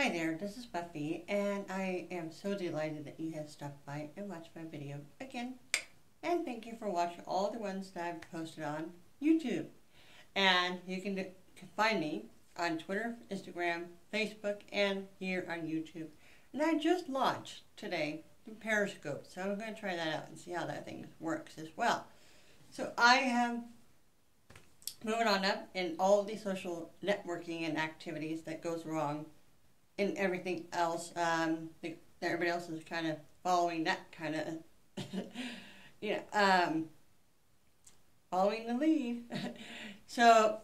Hi there, this is Buffy, and I am so delighted that you have stopped by and watched my video again. And thank you for watching all the ones that I've posted on YouTube. And you can, can find me on Twitter, Instagram, Facebook, and here on YouTube. And I just launched today the Periscope, so I'm going to try that out and see how that thing works as well. So I have moving on up in all the social networking and activities that goes wrong and everything else. Um, everybody else is kind of following that kind of, you know, um, following the lead. so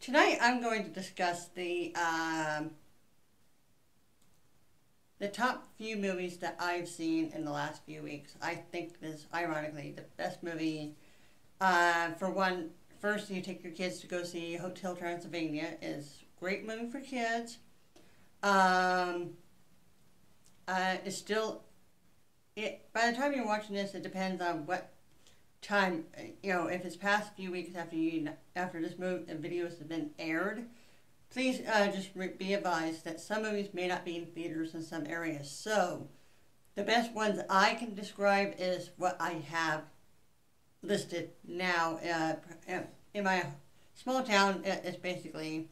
tonight I'm going to discuss the um, the top few movies that I've seen in the last few weeks. I think this, ironically, the best movie. Uh, for one, first you take your kids to go see Hotel Transylvania is great movie for kids. Um, uh, it's still, it, by the time you're watching this, it depends on what time, you know, if it's past few weeks after you, after this movie, the videos have been aired, please uh, just be advised that some movies may not be in theaters in some areas. So, the best ones I can describe is what I have listed now. Uh, in my small town, it's basically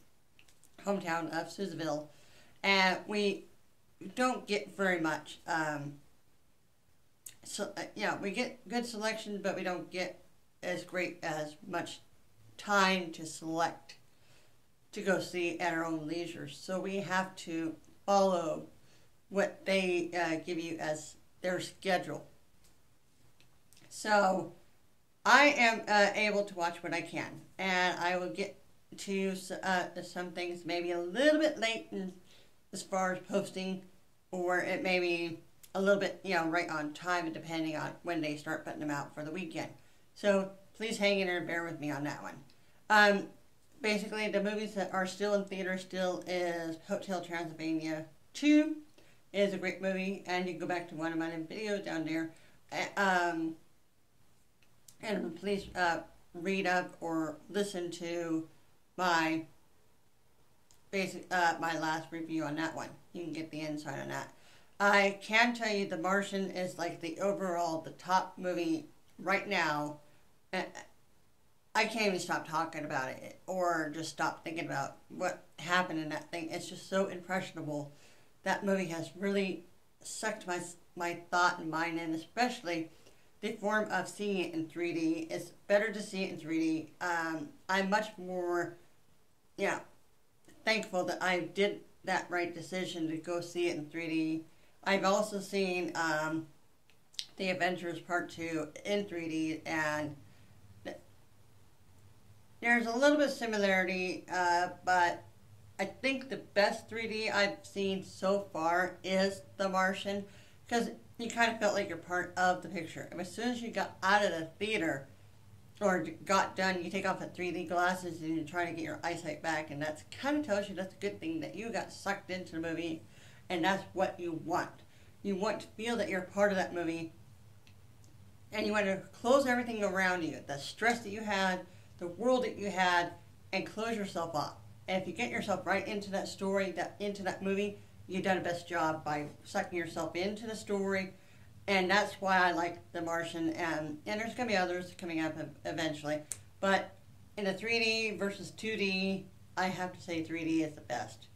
hometown of Susanville and we don't get very much. Um, so uh, yeah, we get good selection, but we don't get as great as much time to select to go see at our own leisure. So we have to follow what they uh, give you as their schedule. So I am uh, able to watch what I can, and I will get to uh, some things maybe a little bit late in as far as posting, or it may be a little bit, you know, right on time, depending on when they start putting them out for the weekend. So please hang in there and bear with me on that one. Um, basically, the movies that are still in theater still is Hotel Transylvania 2 is a great movie, and you can go back to one of my videos down there. Um, and please uh, read up or listen to my basic uh, my last review on that one. You can get the inside on that. I can tell you The Martian is like the overall, the top movie right now. I can't even stop talking about it or just stop thinking about what happened in that thing. It's just so impressionable. That movie has really sucked my, my thought and mind in, especially the form of seeing it in 3D. It's better to see it in 3D. Um, I'm much more, you know, thankful that I did that right decision to go see it in 3D. I've also seen um, The Avengers Part 2 in 3D, and there's a little bit of similarity, uh, but I think the best 3D I've seen so far is The Martian, because you kind of felt like you're part of the picture. And as soon as you got out of the theater, or got done, you take off the 3D glasses and you try to get your eyesight back, and that kind of tells you that's a good thing that you got sucked into the movie, and that's what you want. You want to feel that you're part of that movie, and you want to close everything around you, the stress that you had, the world that you had, and close yourself off. And if you get yourself right into that story, that into that movie, you've done a best job by sucking yourself into the story and that's why I like The Martian. And and there's gonna be others coming up eventually, but in a 3D versus 2D, I have to say 3D is the best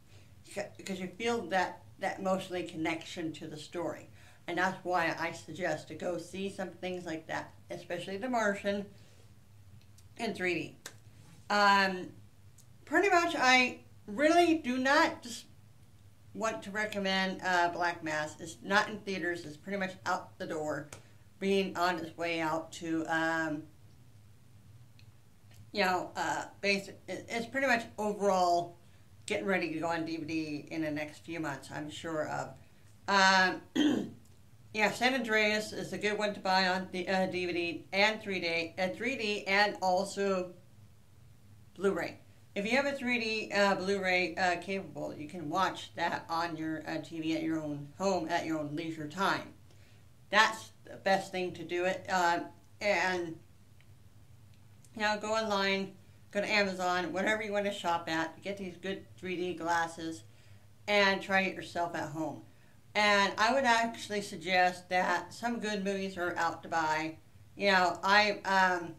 because you feel that that emotionally connection to the story, and that's why I suggest to go see some things like that, especially The Martian in 3D. Um, pretty much, I really do not just want to recommend uh, Black Mass. It's not in theaters. It's pretty much out the door, being on its way out to, um, you know, uh, basic. It's pretty much overall getting ready to go on DVD in the next few months. I'm sure of. Um, yeah, San Andreas is a good one to buy on the uh, DVD and 3D, and 3D, and also Blu-ray. If you have a 3D uh, Blu-ray uh, capable, you can watch that on your uh, TV at your own home at your own leisure time. That's the best thing to do it. Uh, and now go online, go to Amazon, whatever you want to shop at, get these good 3D glasses, and try it yourself at home. And I would actually suggest that some good movies are out to buy. You know, I um,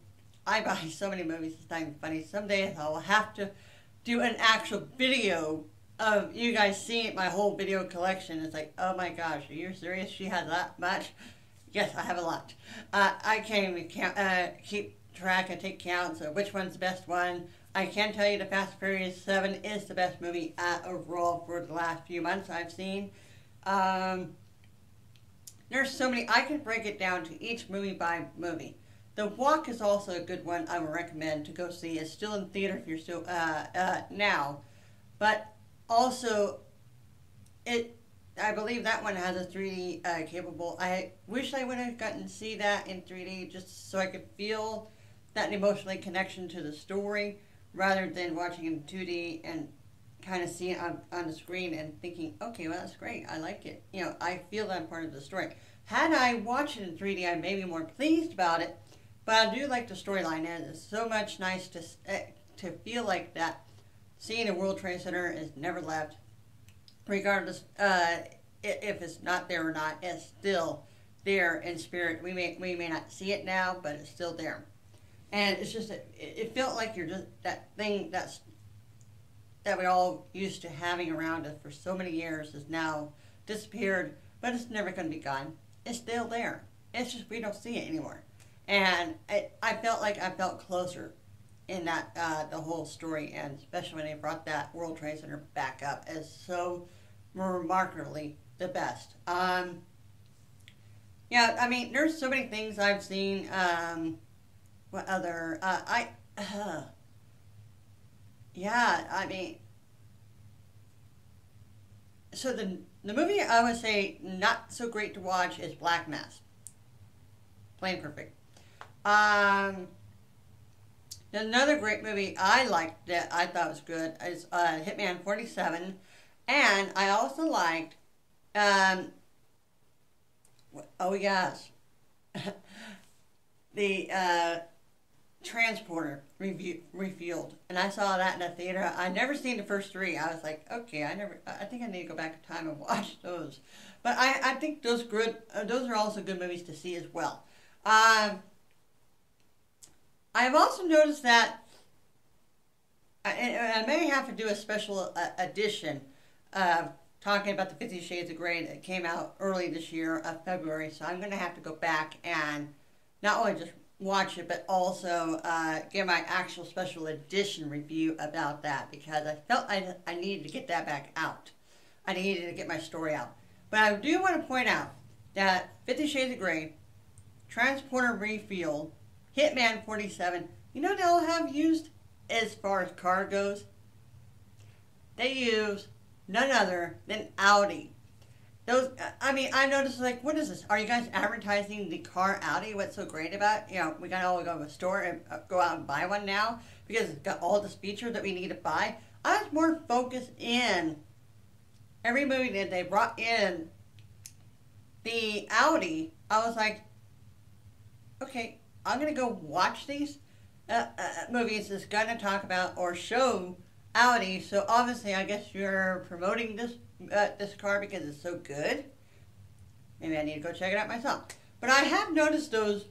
I buy so many movies. It's not even funny. Someday I will have to do an actual video of you guys seeing my whole video collection. It's like, oh my gosh, are you serious? She has that much? Yes, I have a lot. Uh, I can't even count, uh, keep track and take counts of which one's the best one. I can tell you the Fast and Furious 7 is the best movie uh, overall for the last few months I've seen. Um, there's so many, I can break it down to each movie by movie. The Walk is also a good one I would recommend to go see. It's still in theater if you're still, uh, uh, now. But also, it I believe that one has a 3D uh, capable. I wish I would have gotten to see that in 3D just so I could feel that emotional connection to the story rather than watching in 2D and kind of seeing on, on the screen and thinking, okay, well, that's great. I like it. You know, I feel that part of the story. Had I watched it in 3D, I may be more pleased about it, but I do like the storyline. It's so much nice to, uh, to feel like that seeing a World Trade Center is never left regardless uh, if it's not there or not, it's still there in spirit. We may we may not see it now, but it's still there. And it's just it, it felt like you're just that thing that's that we all used to having around us for so many years has now disappeared, but it's never going to be gone. It's still there. It's just we don't see it anymore. And I, I felt like I felt closer in that uh, the whole story, and especially when they brought that World Trade Center back up as so remarkably the best. Um, yeah, I mean, there's so many things I've seen. Um, what other? Uh, I. Uh, yeah, I mean. So the the movie I would say not so great to watch is Black Mass. Plain perfect. Um, another great movie I liked that I thought was good is uh, Hitman 47. And I also liked um, oh yes, the uh, transporter refueled, and I saw that in the theater. I never seen the first three. I was like, okay, I never. I think I need to go back in time and watch those. But I, I think those good. Uh, those are also good movies to see as well. Um, I've also noticed that. I, I may have to do a special uh, edition uh, talking about the Fifty Shades of Grey that came out early this year of February. So I'm going to have to go back and not only just watch it, but also uh, get my actual special edition review about that because I felt I, I needed to get that back out. I needed to get my story out. But I do want to point out that Fifty Shades of Grey, Transporter Refuel, Hitman 47, you know they'll have used as far as car goes? They use none other than Audi. Those, I mean, I noticed like, what is this? Are you guys advertising the car Audi? What's so great about? It? You know, we gotta all go to a store and uh, go out and buy one now because it's got all the features that we need to buy. I was more focused in every movie that they brought in the Audi. I was like, okay, I'm gonna go watch these uh, uh, movies that's gonna talk about or show Audi. So obviously, I guess you're promoting this uh, this car because it's so good. Maybe I need to go check it out myself. But I have noticed those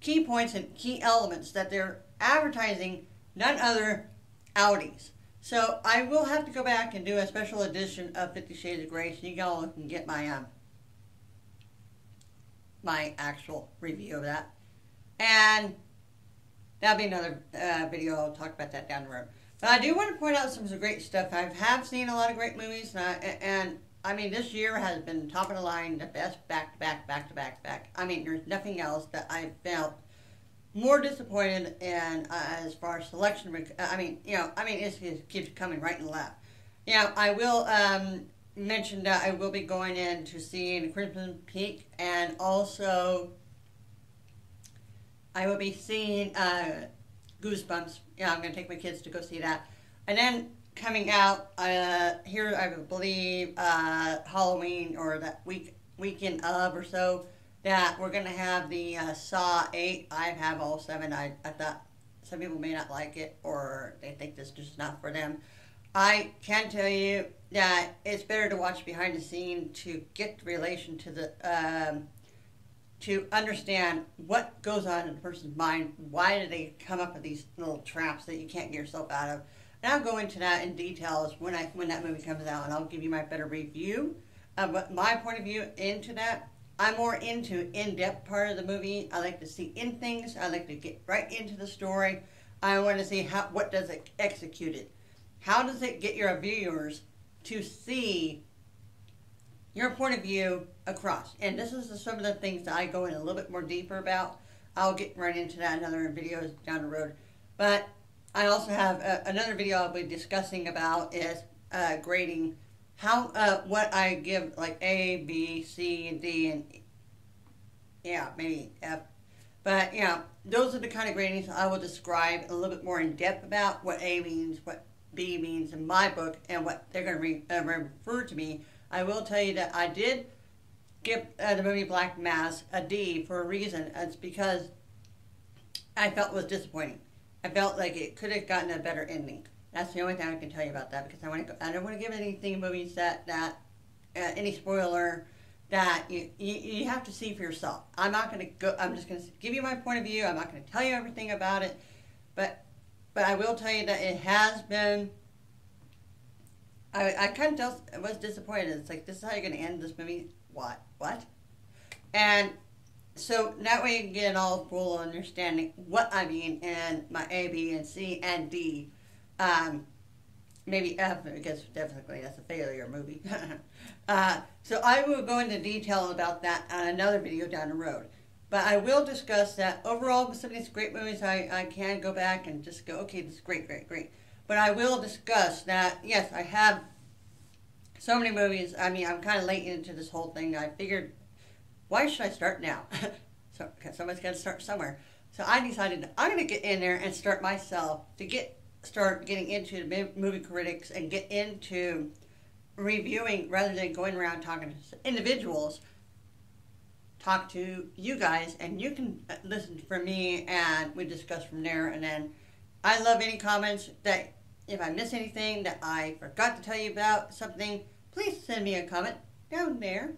key points and key elements that they're advertising none other Audis. So I will have to go back and do a special edition of Fifty Shades of Grey so you all can get my um, my actual review of that. And that'll be another uh, video. I'll talk about that down the road. But I do want to point out some, great stuff. I have seen a lot of great movies, and I, and I mean, this year has been top of the line, the best back to back, back to back, back. I mean, there's nothing else that I felt more disappointed in uh, as far as selection. I mean, you know, I mean, it, it keeps coming right and left. Yeah, I will um, mention that I will be going in to see Crimson Peak, and also I will be seeing. Uh, Goosebumps. Yeah, I'm going to take my kids to go see that. And then coming out uh, here, I believe uh, Halloween or that week weekend of or so, that we're going to have the uh, Saw 8. I have all seven. I, I thought some people may not like it or they think this is just not for them. I can tell you that it's better to watch behind the scene to get the relation to the um, to understand what goes on in a person's mind. Why do they come up with these little traps that you can't get yourself out of? And I'll go into that in details when I when that movie comes out, and I'll give you my better review. of but my point of view into that, I'm more into in-depth part of the movie. I like to see in things. I like to get right into the story. I want to see how what does it execute it. How does it get your viewers to see your point of view across? And this is some of the things that I go in a little bit more deeper about. I'll get right into that in other videos down the road. But I also have uh, another video I'll be discussing about is uh, grading how uh, what I give like A, B, C, and D, and yeah, maybe F. But yeah, those are the kind of gradings I will describe a little bit more in depth about what A means, what B means in my book, and what they're going to re- uh, refer to me. I will tell you that I did give uh, the movie Black Mass a D for a reason. It's because I felt it was disappointing. I felt like it could have gotten a better ending. That's the only thing I can tell you about that because I want to. I don't want to give anything movies that that uh, any spoiler that you, you you have to see for yourself. I'm not going to go. I'm just going to give you my point of view. I'm not going to tell you everything about it, but but I will tell you that it has been. I I kind of was disappointed. It's like this is how you're going to end this movie. What what? And so that way you can get an all full understanding what I mean in my A, B, and C and D. Um, maybe F because definitely that's a failure movie. uh, so I will go into detail about that on another video down the road. But I will discuss that overall with some of these great movies I, I can go back and just go, okay, this is great, great, great. But I will discuss that, yes, I have so many movies. I mean, I'm kind of late into this whole thing. I figured, why should I start now? so, somebody's got to start somewhere. So I decided I'm going to get in there and start myself to get start getting into the movie critics and get into reviewing rather than going around talking to individuals talk to you guys and you can uh, listen for me and we discuss from there and then i love any comments that if i miss anything that i forgot to tell you about something please send me a comment down there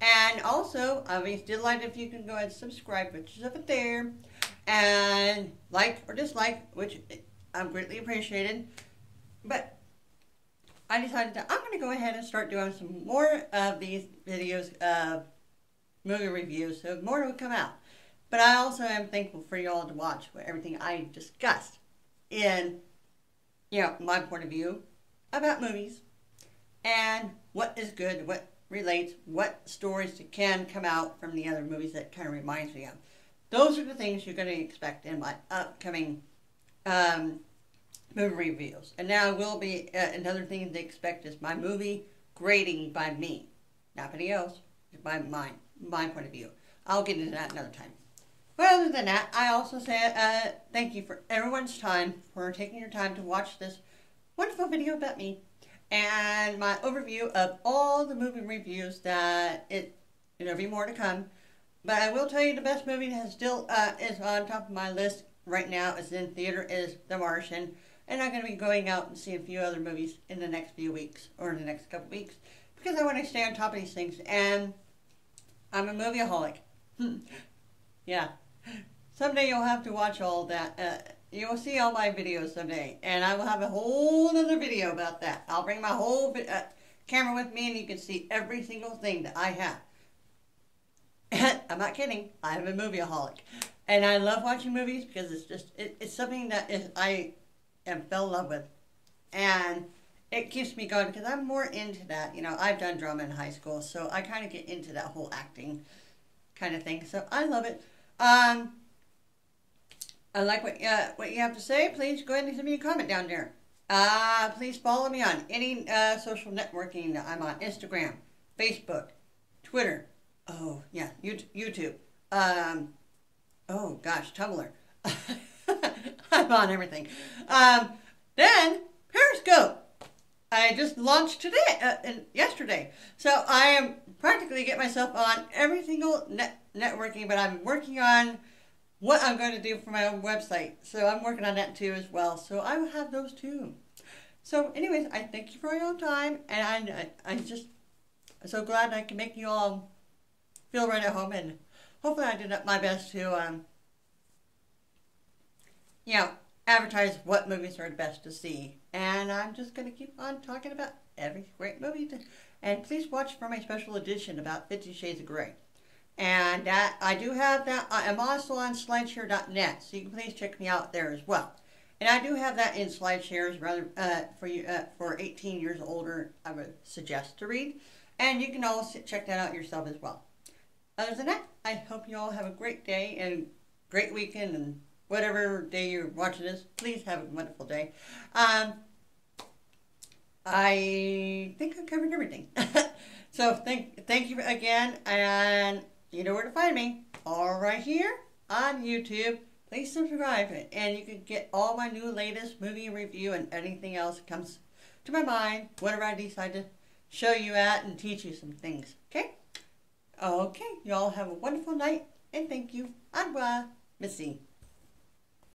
and also i'll be delighted if you can go ahead and subscribe which is up there and like or dislike which I'm greatly appreciated. But I decided that I'm going to go ahead and start doing some more of these videos of movie reviews, so more will come out. But I also am thankful for y'all to watch everything I discussed in, you know, my point of view about movies and what is good, what relates, what stories can come out from the other movies that kind of reminds me of. Those are the things you're going to expect in my upcoming um, movie reviews. And now will be uh, another thing to expect is my movie grading by me, not anybody else, by mine, my point of view. I'll get into that another time. But other than that, I also say uh, thank you for everyone's time for taking your time to watch this wonderful video about me and my overview of all the movie reviews that it there'll be more to come. But I will tell you the best movie that still uh, is on top of my list right now is in theater is The Martian. And I'm going to be going out and see a few other movies in the next few weeks or in the next couple weeks because I want to stay on top of these things. And I'm a movieaholic. yeah. Someday you'll have to watch all that. Uh, you'll see all my videos someday. And I will have a whole other video about that. I'll bring my whole uh, camera with me and you can see every single thing that I have. I'm not kidding. I'm a movieaholic and I love watching movies because it's just it, it's something that is I am fell in love with, and it keeps me going because I'm more into that. You know, I've done drama in high school, so I kind of get into that whole acting kind of thing. So I love it. Um, I like what uh, what you have to say. Please go ahead and send me a comment down there. Uh, please follow me on any uh, social networking. I'm on Instagram, Facebook, Twitter. Oh yeah, YouTube. Um, Oh gosh, Tumblr. I'm on everything. Um, then Periscope. I just launched today, uh, yesterday. So I am practically get myself on every single net networking, but I'm working on what I'm going to do for my own website. So I'm working on that too as well. So I will have those too. So, anyways, I thank you for your time, and I, I, I'm just so glad I can make you all feel right at home, and hopefully I did my best to, um, you know, advertise what movies are best to see. And I'm just going to keep on talking about every great movie. To, and please watch for my special edition about Fifty Shades of Grey. And that I do have that. I'm also on slideshare.net, so you can please check me out there as well. And I do have that in SlideShares rather uh, for you uh, for 18 years older. I would suggest to read, and you can also check that out yourself as well. Other than that, I hope you all have a great day and great weekend and whatever day you're watching this. Please have a wonderful day. Um, I think I covered everything. so thank thank you again, and you know where to find me. All right here on YouTube. Please subscribe, and you can get all my new latest movie review and anything else that comes to my mind, whatever I decide to show you at and teach you some things. Okay? Okay, you all have a wonderful night, and thank you. Revoir, Missy.